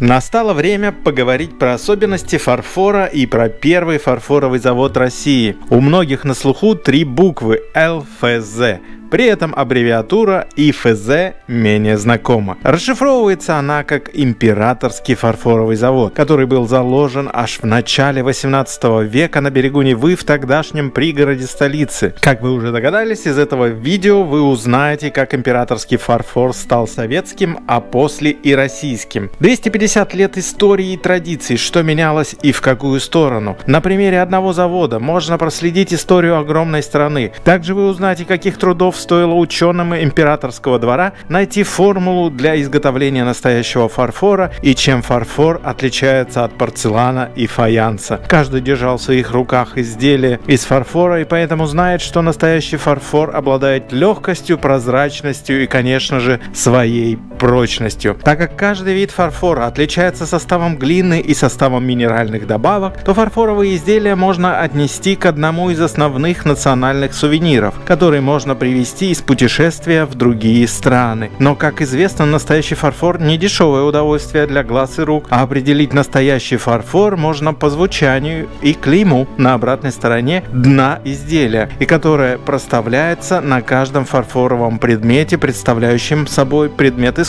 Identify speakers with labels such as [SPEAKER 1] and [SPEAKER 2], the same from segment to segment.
[SPEAKER 1] Настало время поговорить про особенности фарфора и про первый фарфоровый завод России. У многих на слуху три буквы ЛФЗ при этом аббревиатура ИФЗ менее знакома. Расшифровывается она как Императорский фарфоровый завод, который был заложен аж в начале 18 века на берегу Невы в тогдашнем пригороде столицы. Как вы уже догадались, из этого видео вы узнаете, как императорский фарфор стал советским, а после и российским. 250 лет истории и традиций, что менялось и в какую сторону. На примере одного завода можно проследить историю огромной страны. Также вы узнаете, каких трудов стоило ученым императорского двора найти формулу для изготовления настоящего фарфора и чем фарфор отличается от порцелана и фаянса. Каждый держал в своих руках изделие из фарфора и поэтому знает, что настоящий фарфор обладает легкостью, прозрачностью и, конечно же, своей прочностью. Так как каждый вид фарфора отличается составом глины и составом минеральных добавок, то фарфоровые изделия можно отнести к одному из основных национальных сувениров, который можно привезти из путешествия в другие страны. Но, как известно, настоящий фарфор не дешевое удовольствие для глаз и рук, а определить настоящий фарфор можно по звучанию и клейму на обратной стороне дна изделия, и которое проставляется на каждом фарфоровом предмете, представляющем собой предмет искусства.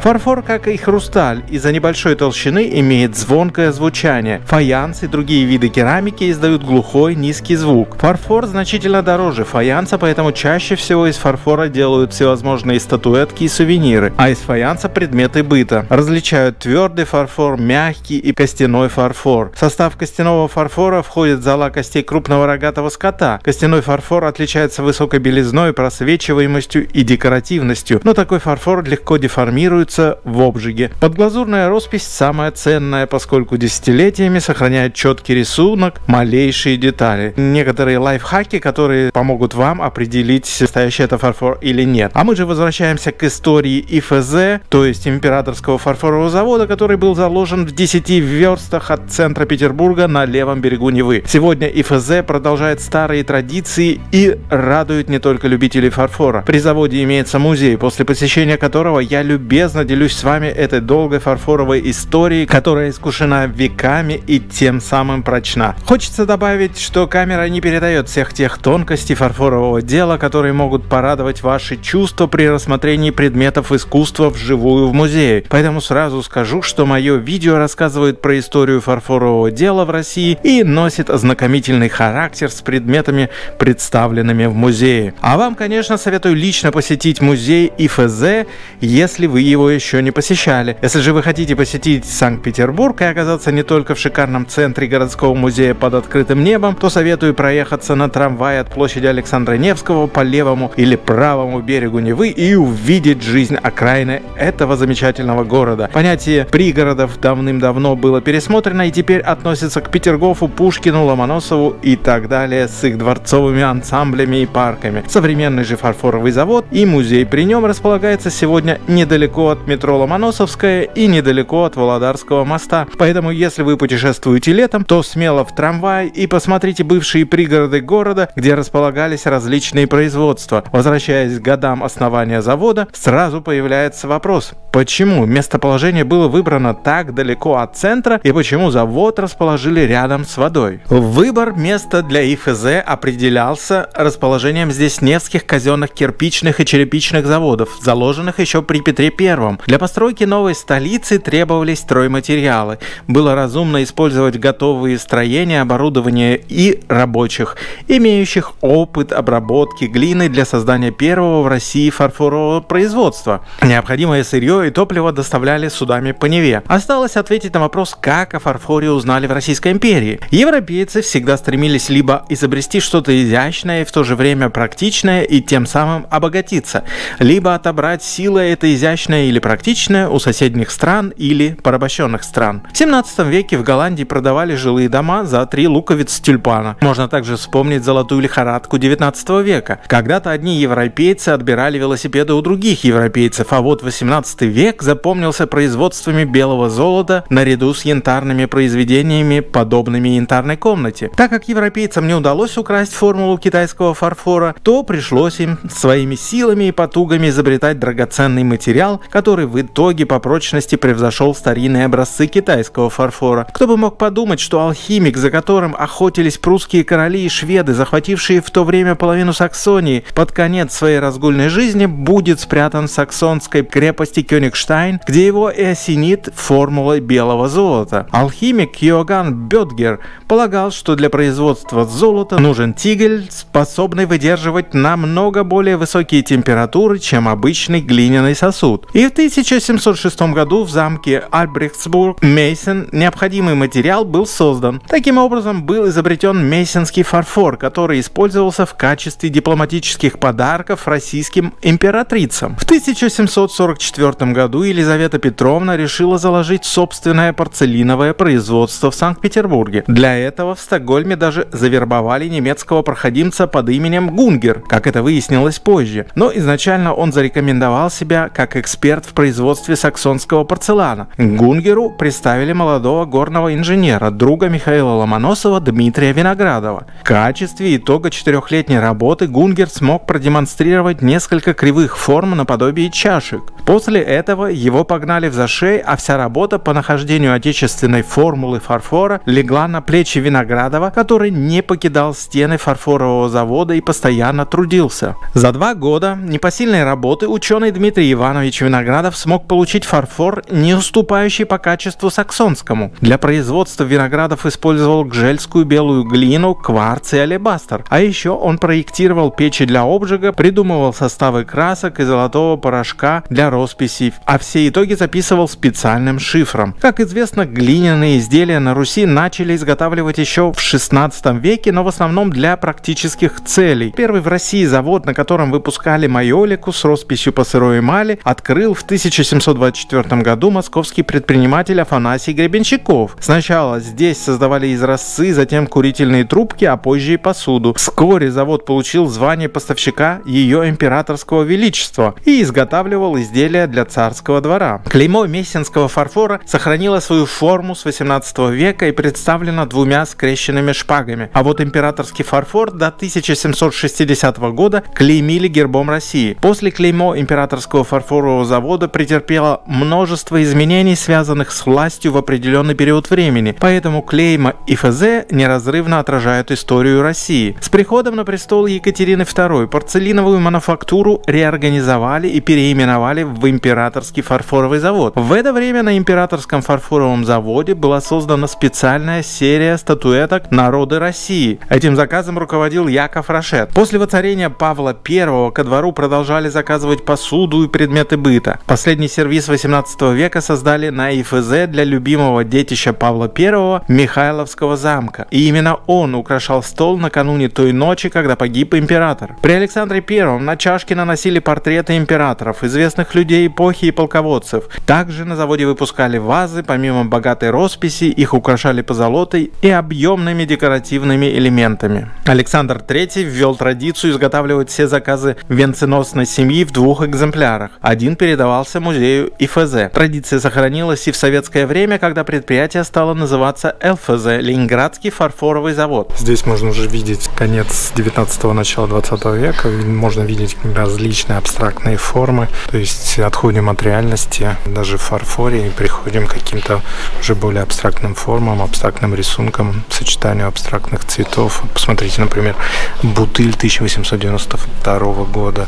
[SPEAKER 1] Фарфор, как и хрусталь, из-за небольшой толщины имеет звонкое звучание. Фаянс и другие виды керамики издают глухой низкий звук. Фарфор значительно дороже фаянса, поэтому чаще всего из фарфора делают всевозможные статуэтки и сувениры, а из фаянса предметы быта. Различают твердый фарфор, мягкий и костяной фарфор. В состав костяного фарфора входит зола костей крупного рогатого скота. Костяной фарфор отличается высокой белизной, просвечиваемостью и декоративностью, но такой фарфор легко деформируется в обжиге. Подглазурная роспись самая ценная, поскольку десятилетиями сохраняет четкий рисунок, малейшие детали. Некоторые лайфхаки, которые помогут вам определить настоящий это фарфор или нет. А мы же возвращаемся к истории ИФЗ, то есть Императорского фарфорового завода, который был заложен в 10 верстах от центра Петербурга на левом берегу Невы. Сегодня ИФЗ продолжает старые традиции и радует не только любителей фарфора. При заводе имеется музей, после посещения которого я любезно делюсь с вами этой долгой фарфоровой историей, которая искушена веками и тем самым прочна. Хочется добавить, что камера не передает всех тех тонкостей фарфорового дела, которые могут порадовать ваши чувства при рассмотрении предметов искусства вживую в музее. Поэтому сразу скажу, что мое видео рассказывает про историю фарфорового дела в России и носит ознакомительный характер с предметами, представленными в музее. А вам, конечно, советую лично посетить музей ИФЗ, если вы его еще не посещали. Если же вы хотите посетить Санкт-Петербург и оказаться не только в шикарном центре городского музея под открытым небом, то советую проехаться на трамвае от площади Александра Невского по левому или правому берегу Невы и увидеть жизнь окраины этого замечательного города. Понятие пригородов давным-давно было пересмотрено и теперь относится к Петергофу, Пушкину, Ломоносову и так далее с их дворцовыми ансамблями и парками. Современный же фарфоровый завод и музей при нем располагается сегодня недалеко от метро Ломоносовская и недалеко от Володарского моста. Поэтому, если вы путешествуете летом, то смело в трамвай и посмотрите бывшие пригороды города, где располагались различные производства. Возвращаясь к годам основания завода, сразу появляется вопрос, почему местоположение было выбрано так далеко от центра и почему завод расположили рядом с водой. Выбор места для ИФЗ определялся расположением здесь Невских казенных кирпичных и черепичных заводов, заложенных еще при Петре I. Для постройки новой столицы требовались стройматериалы. Было разумно использовать готовые строения, оборудование и рабочих, имеющих опыт обработки глины для создания первого в России фарфорового производства. Необходимое сырье и топливо доставляли судами по Неве. Осталось ответить на вопрос, как о фарфоре узнали в Российской империи. Европейцы всегда стремились либо изобрести что-то изящное и в то же время практичное и тем самым обогатиться, либо отобрать силы это изящное или практичное у соседних стран или порабощенных стран. В 17 веке в Голландии продавали жилые дома за три луковиц тюльпана. Можно также вспомнить золотую лихорадку 19 века. Когда Когда-то одни европейцы отбирали велосипеды у других европейцев, а вот 18 век запомнился производствами белого золота наряду с янтарными произведениями, подобными янтарной комнате. Так как европейцам не удалось украсть формулу китайского фарфора, то пришлось им своими силами и потугами изобретать драгоценный материал, который в итоге по прочности превзошел старинные образцы китайского фарфора. Кто бы мог подумать, что алхимик, за которым охотились прусские короли и шведы, захватившие в то время половину Саксонии, под конец своей разгульной жизни будет спрятан в саксонской крепости Кёнигштайн, где его и осенит формулой белого золота. Алхимик Йоган Бетгер полагал, что для производства золота нужен тигель, способный выдерживать намного более высокие температуры, чем обычный глиняный сосуд. И в 1706 году в замке Альбрехтсбург Мейсон необходимый материал был создан. Таким образом был изобретен мейсонский фарфор, который использовался в качестве дипломатических подарков российским императрицам. В 1744 году Елизавета Петровна решила заложить собственное порцелиновое производство в Санкт-Петербурге. Для этого в Стокгольме даже завербовали немецкого проходимца под именем Гунгер, как это выяснилось позже. Но изначально он зарекомендовал себя как эксперт в производстве саксонского порцелана. Гунгеру представили молодого горного инженера, друга Михаила Ломоносова Дмитрия Виноградова. В качестве итога четырехлетней работы Гунгер смог продемонстрировать несколько кривых форм наподобие чашек. После этого его погнали в зашей, а вся работа по нахождению отечественной формулы фарфора легла на плечи Виноградова, который не покидал стены фарфорового завода и постоянно трудился. За два года непосильной работы ученый Дмитрий Иванович Виноградов смог получить фарфор, не уступающий по качеству саксонскому. Для производства Виноградов использовал гжельскую белую глину, кварц и алебастер. А еще он проектировал печи для обжига, придумывал составы красок и золотого порошка для росписей, а все итоги записывал специальным шифром. Как известно, глиняные изделия на Руси начали изготавливать еще в 16 веке, но в основном для практических целей. Первый в России завод, на котором выпускали майолику с росписью по сырой эмали, открыл в 1724 году московский предприниматель Афанасий Гребенщиков. Сначала здесь создавали изразцы, затем курительные трубки, а позже и посуду. Вскоре завод получил звание поставщика ее императорского величества и изготавливал изделия для царского двора. Клеймо мессинского фарфора сохранило свою форму с 18 века и представлено двумя скрещенными шпагами. А вот императорский фарфор до 1760 года клеймили гербом России. После клеймо императорского фарфорового завода претерпело множество изменений, связанных с властью в определенный период времени, поэтому клейма и ФЗ неразрывно отражают историю России. С приходом на престол Екатерины II порцелиновую мануфактуру реорганизовали и переименовали в императорский фарфоровый завод. В это время на императорском фарфоровом заводе была создана специальная серия статуэток народы России. Этим заказом руководил Яков Рашет. После воцарения Павла I ко двору продолжали заказывать посуду и предметы быта. Последний сервис 18 века создали на ИФЗ для любимого детища Павла I Михайловского замка. И именно он украшал стол накануне той ночи, когда погиб император. При Александре I на чашки наносили портреты императоров, известных людей эпохи и полководцев. Также на заводе выпускали вазы, помимо богатой росписи, их украшали позолотой и объемными декоративными элементами. Александр III ввел традицию изготавливать все заказы венценосной семьи в двух экземплярах. Один передавался музею ИФЗ. Традиция сохранилась и в советское время, когда предприятие стало называться ЛФЗ – Ленинградский фарфоровый завод.
[SPEAKER 2] Здесь можно уже видеть конец 19-го, начала 20 века. Можно видеть различные абстрактные формы. То есть отходим от реальности даже в фарфоре и приходим к каким-то уже более абстрактным формам, абстрактным рисункам, сочетанию абстрактных цветов. Посмотрите, например, бутыль 1892 года.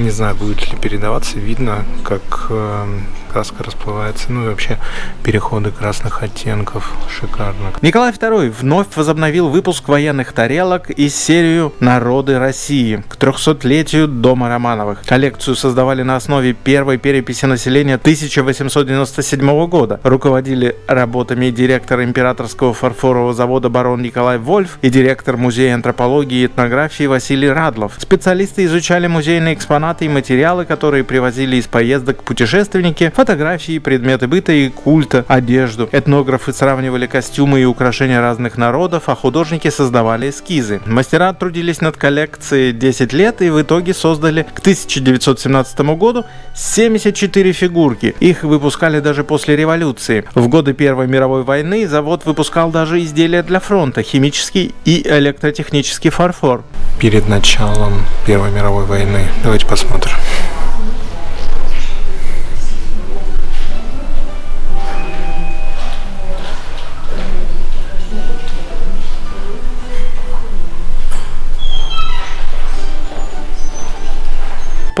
[SPEAKER 2] Не знаю, будет ли передаваться. Видно, как э, краска расплывается. Ну и вообще переходы красных оттенков. Шикарно.
[SPEAKER 1] Николай II вновь возобновил выпуск военных тарелок из серию «Народы России» к 300-летию Дома Романовых. Коллекцию создавали на основе первой переписи населения 1897 года. Руководили работами директор императорского фарфорового завода барон Николай Вольф и директор музея антропологии и этнографии Василий Радлов. Специалисты изучали музейные экспонаты и материалы, которые привозили из поездок путешественники, фотографии, предметы быта и культа, одежду. Этнографы сравнивали костюмы и украшения разных народов, а художники создавали эскизы. Мастера трудились над коллекцией 10 лет и в итоге создали к 1917 году 74 фигурки. Их выпускали даже после революции. В годы Первой мировой войны завод выпускал даже изделия для фронта, химический и электротехнический фарфор.
[SPEAKER 2] Перед началом Первой мировой войны. Давайте посмотрим.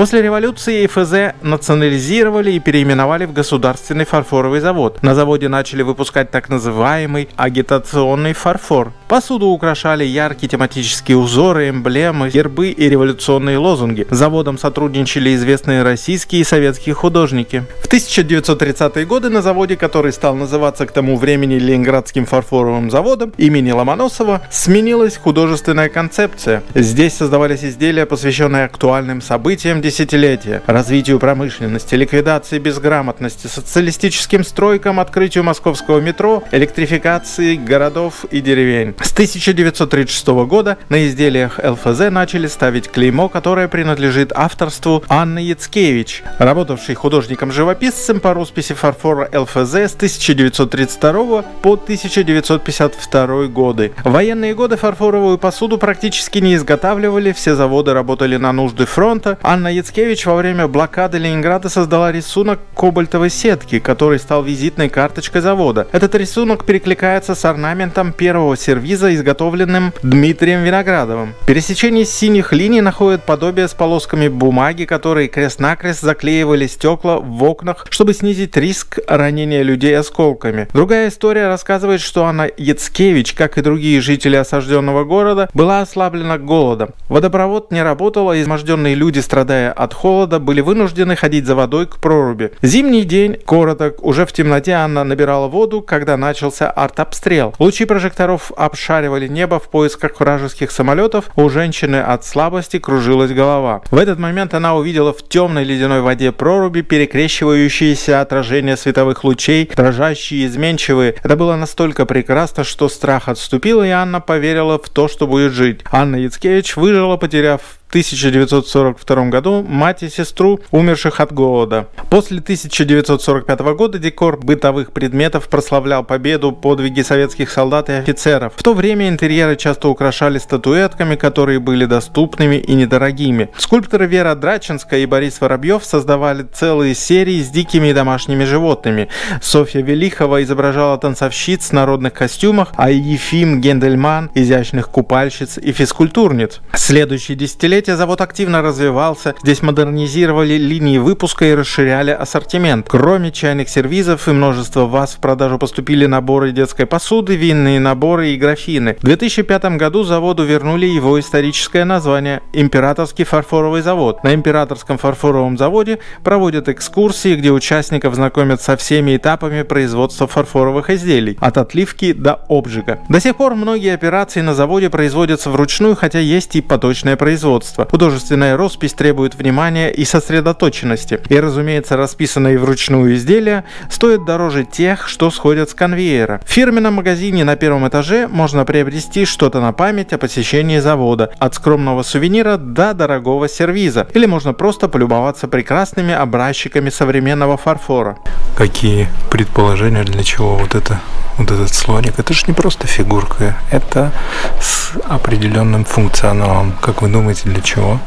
[SPEAKER 1] После революции ФЗ национализировали и переименовали в Государственный фарфоровый завод. На заводе начали выпускать так называемый агитационный фарфор. Посуду украшали яркие тематические узоры, эмблемы, гербы и революционные лозунги. Заводом сотрудничали известные российские и советские художники. В 1930-е годы на заводе, который стал называться к тому времени Ленинградским фарфоровым заводом имени Ломоносова, сменилась художественная концепция. Здесь создавались изделия, посвященные актуальным событиям десятилетия, развитию промышленности, ликвидации безграмотности, социалистическим стройкам, открытию московского метро, электрификации городов и деревень. С 1936 года на изделиях ЛФЗ начали ставить клеймо, которое принадлежит авторству Анны Яцкевич, работавшей художником-живописцем по росписи фарфора ЛФЗ с 1932 по 1952 годы. В военные годы фарфоровую посуду практически не изготавливали, все заводы работали на нужды фронта. Анна Яцкевич во время блокады Ленинграда создала рисунок кобальтовой сетки, который стал визитной карточкой завода. Этот рисунок перекликается с орнаментом первого сервиза, изготовленным Дмитрием Виноградовым. Пересечение синих линий находит подобие с полосками бумаги, которые крест-накрест заклеивали стекла в окнах, чтобы снизить риск ранения людей осколками. Другая история рассказывает, что Анна Яцкевич, как и другие жители осажденного города, была ослаблена голодом. Водопровод не работал, а изможденные люди, страдая от холода, были вынуждены ходить за водой к проруби. Зимний день короток, уже в темноте Анна набирала воду, когда начался артобстрел. Лучи прожекторов обшаривали небо в поисках вражеских самолетов, у женщины от слабости кружилась голова. В этот момент она увидела в темной ледяной воде проруби перекрещивающиеся отражения световых лучей, дрожащие, изменчивые. Это было настолько прекрасно, что страх отступил, и Анна поверила в то, что будет жить. Анна Яцкевич выжила, потеряв 1942 году мать и сестру, умерших от голода. После 1945 года декор бытовых предметов прославлял победу, подвиги советских солдат и офицеров. В то время интерьеры часто украшали статуэтками, которые были доступными и недорогими. Скульпторы Вера Драченская и Борис Воробьев создавали целые серии с дикими домашними животными. Софья Велихова изображала танцовщиц в народных костюмах, а Ефим Гендельман – изящных купальщиц и физкультурниц. Следующие десятилетия десятилетия завод активно развивался. Здесь модернизировали линии выпуска и расширяли ассортимент. Кроме чайных сервизов и множества ваз в продажу поступили наборы детской посуды, винные наборы и графины. В 2005 году заводу вернули его историческое название – Императорский фарфоровый завод. На Императорском фарфоровом заводе проводят экскурсии, где участников знакомят со всеми этапами производства фарфоровых изделий, от отливки до обжига. До сих пор многие операции на заводе производятся вручную, хотя есть и поточное производство искусства. Художественная роспись требует внимания и сосредоточенности. И, разумеется, расписанные вручную изделия стоят дороже тех, что сходят с конвейера. В фирменном магазине на первом этаже можно приобрести что-то на память о посещении завода, от скромного сувенира до дорогого сервиза. Или можно просто полюбоваться прекрасными образчиками современного фарфора.
[SPEAKER 2] Какие предположения для чего вот это вот этот слоник, это же не просто фигурка, это с определенным функционалом. Как вы думаете, для чего?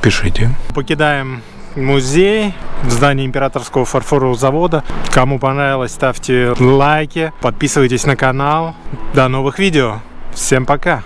[SPEAKER 2] Пишите.
[SPEAKER 1] Покидаем музей в здании Императорского фарфорового завода. Кому понравилось, ставьте лайки, подписывайтесь на канал. До новых видео. Всем пока!